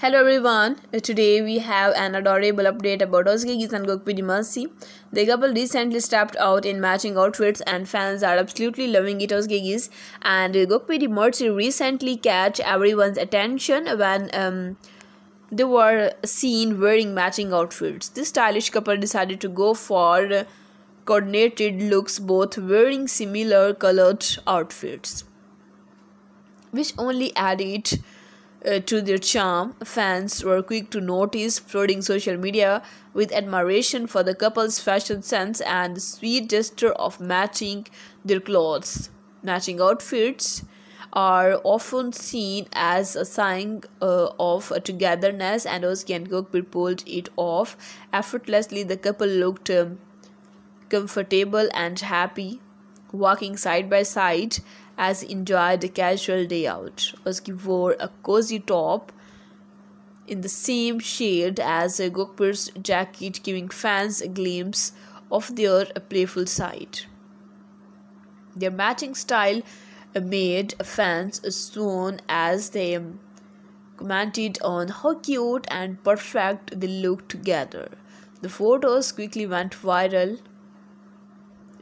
Hello everyone, today we have an adorable update about Ozge Yagiz and Gokberk Demirci. The couple recently stepped out in matching outfits and fans are absolutely loving it Ozge Yagiz and Gokberk Demirci recently catch everyone's attention when um, they were seen wearing matching outfits. This stylish couple decided to go for coordinated looks both wearing similar colored outfits which only added uh, to their charm, fans were quick to notice, flooding social media with admiration for the couple's fashion sense and the sweet gesture of matching their clothes. Matching outfits are often seen as a sign uh, of togetherness, and Ozge and Gokberk pulled it off effortlessly. The couple looked um, comfortable and happy, walking side by side as enjoyed a casual day out. Ozge wore a cozy top in the same shade as Gokberk's jacket, giving fans a glimpse of their playful side. Their matching style made fans swoon as they commented on how cute and perfect they looked together. The photos quickly went viral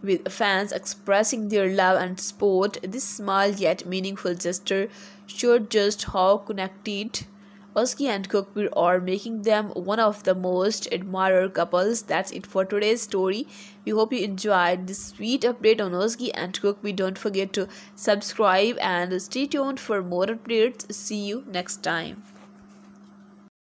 with fans expressing their love and support. This small yet meaningful gesture showed just how connected Ozge and Gokberk are, making them one of the most admired couples. That's it for today's story. We hope you enjoyed this sweet update on Ozge and Gokberk. Don't forget to subscribe and stay tuned for more updates. See you next time.